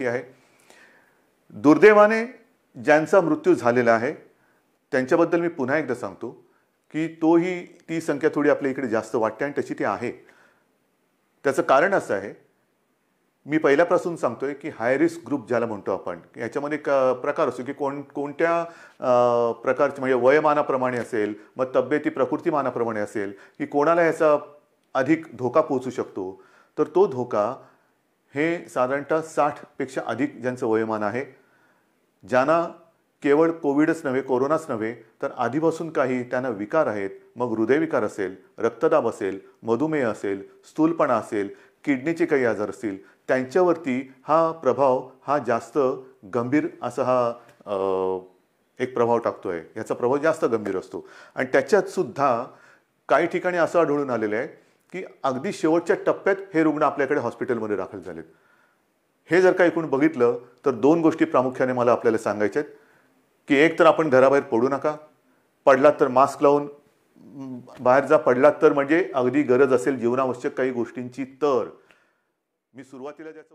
माहिती आहे. दुर्दैवाने ज्यांचा मृत्यू झालेला आहे त्यांच्याबद्दल मी पुन्हा एकदा सांगतो की तोही ती संख्या थोडी आपल्या इकडे जास्त वाटते आणि तशी ती आहे. त्याचं कारण असं आहे मी पहिल्यापासून सांगतोय की हाय रिस्क ग्रुप ज्याला म्हणतो आपण याच्यामध्ये एक प्रकार असतो की कोण कोणत्या प्रकारचे म्हणजे वयमानाप्रमाणे असेल मग तब्येती प्रकृतीमानाप्रमाणे असेल की कोणाला याचा अधिक धोका पोहोचू शकतो तर तो धोका हे साधारणतः साठपेक्षा अधिक ज्यांचं वयोमान आहे. ज्यांना केवळ कोविडच नव्हे कोरोनाच नव्हे तर आधीपासून काही त्यांना विकार आहेत. मग हृदयविकार असेल रक्तदाब असेल मधुमेह असेल स्थूलपणा असेल किडनीचे काही आजार असतील त्यांच्यावरती हा प्रभाव हा जास्त गंभीर असा हा एक प्रभाव टाकतो आहे याचा प्रभाव जास्त गंभीर असतो. आणि त्याच्यात सुद्धा काही ठिकाणी असं आढळून आलेलं आहे की अगदी शेवटच्या टप्प्यात हे रुग्ण आपल्याकडे हॉस्पिटलमध्ये दाखल झालेत. हे जर का एकूण बघितलं तर दोन गोष्टी प्रामुख्याने मला आपल्याला सांगायच्या आहेत की एक तर आपण घराबाहेर पडू नका. पडलात तर मास्क लावून बाहेर जा. पडलात तर म्हणजे अगदी गरज असेल जीवनावश्यक काही गोष्टींची तर. मी सुरुवातीला ज्याचा